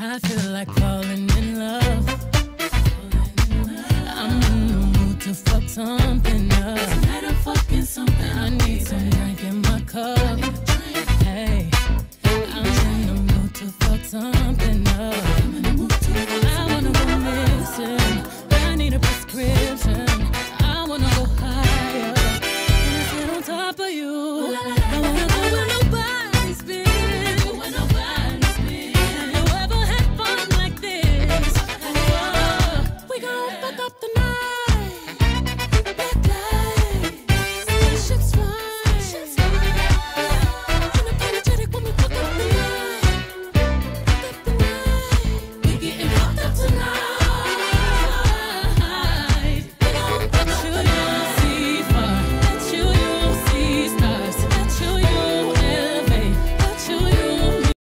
I feel like falling in love. I'm in the mood to fuck something up. Tonight I'm fucking. up the night.